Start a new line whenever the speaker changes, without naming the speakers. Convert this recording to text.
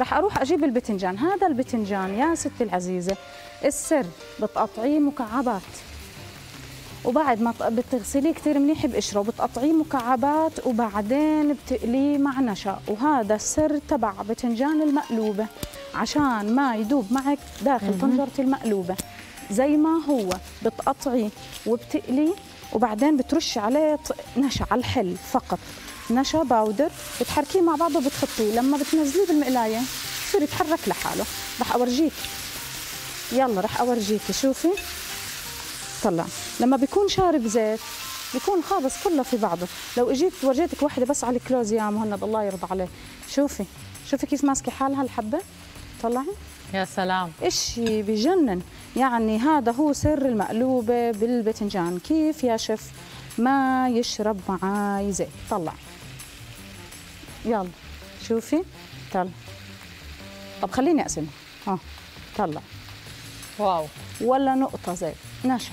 رح أروح أجيب البتنجان. هذا البتنجان يا ستي العزيزة السر بتقطعيه مكعبات. وبعد ما بتغسليه كثير منيح بقشره وبتقطعيه مكعبات وبعدين بتقليه مع نشا. وهذا السر تبع بتنجان المقلوبة عشان ما يدوب معك داخل طنجره المقلوبة. زي ما هو بتقطعيه وبتقليه وبعدين بترشي عليه نشا على الحل فقط. نشا powder بتحركيه مع بعضه وبتحطيه. لما بتنزليه بالمقلاية بصير يتحرك لحاله. رح أورجيك. يلا رح أورجيكي. شوفي. طلع. لما بيكون شارب زيت بيكون خابص كله في بعضه. لو إجيت ورجيتك واحدة بس على ال close يا مهند الله يرضى عليه. شوفي. شوفي كيف ماسكة حالها الحبة. طلعي
يا سلام.
اشي بجنن؟ يعني هذا هو سر المقلوبة بالباذنجان كيف يا شيف؟ ما يشرب معاي زيت. طلع. يلا شوفي. طلع. طب خليني اقسمها ها طلع.
واو.
ولا نقطة زيت. نشا.